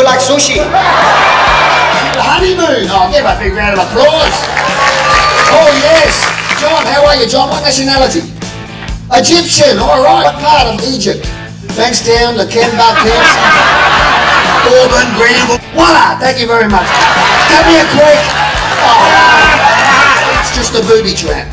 You like sushi? The honeymoon. Oh, give a big round of applause. Oh, yes. John, how are you, John? What nationality? Egyptian, all right. What part of Egypt? Bankstown, Lakemba, Camps, Auburn, Granville. Voila, thank you very much. Give me a quick. Oh, it's just a booby trap.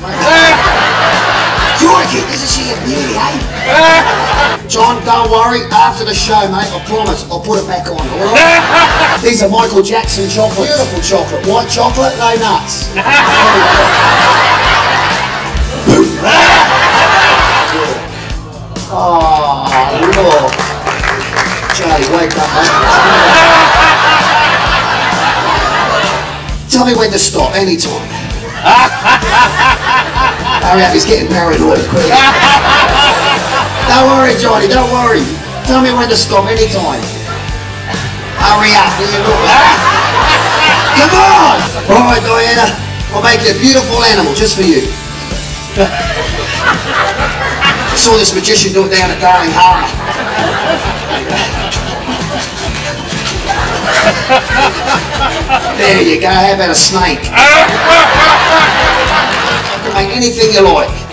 Crikey, isn't she a beauty, eh? John, don't worry. After the show, mate, I promise, I'll put it back on, all right? These are Michael Jackson chocolate. Beautiful chocolate. White chocolate, no nuts. Oh, Lord. Charlie, wake up, mate. Tell me when to stop, anytime. Hurry up, he's getting paranoid quick. Don't worry, Johnny, don't worry. Tell me when to stop, anytime. Hurry up, you? Come on! All right, Diana, I'll make you a beautiful animal just for you. I saw this magician do it down at Darling Harbour. There you go, how about a snake? Make anything you like.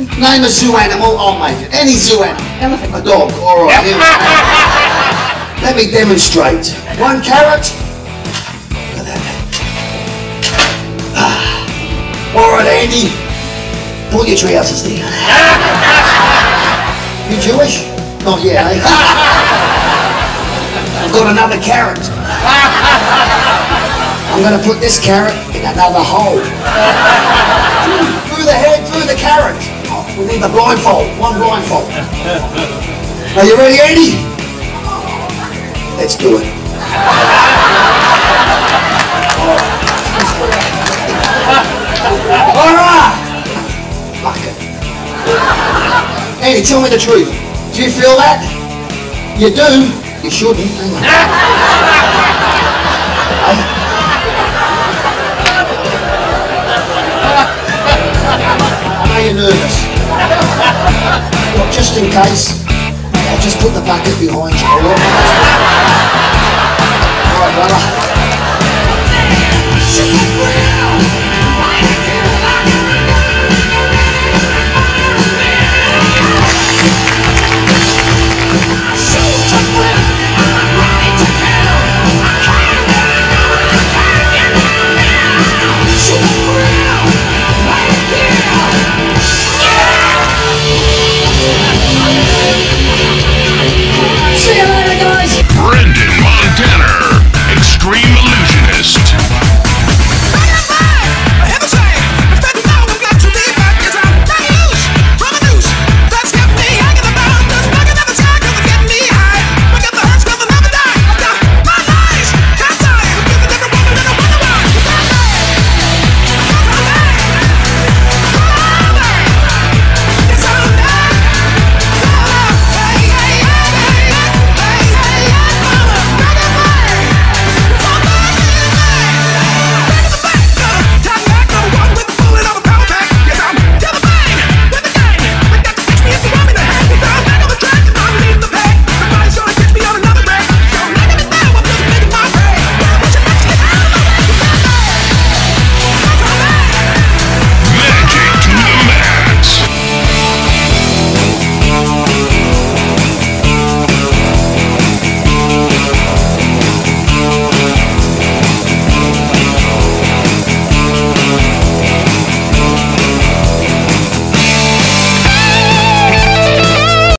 Name a zoo animal, I'll make it. Any zoo animal. Elephant. A dog, alright. here we go. Let me demonstrate. One carrot. Look at that. Ah. Alright, Andy. Pull your trousers down. You Jewish? Not yet, eh? I've got another carrot. I'm gonna put this carrot in another hole. Through the head, through the carrot. We need the blindfold, one blindfold. Are you ready, Andy? Let's do it. All right. Fuck it. Andy, tell me the truth. Do you feel that? You do? You shouldn't. Case, I'll just put the bucket behind you. All right brother.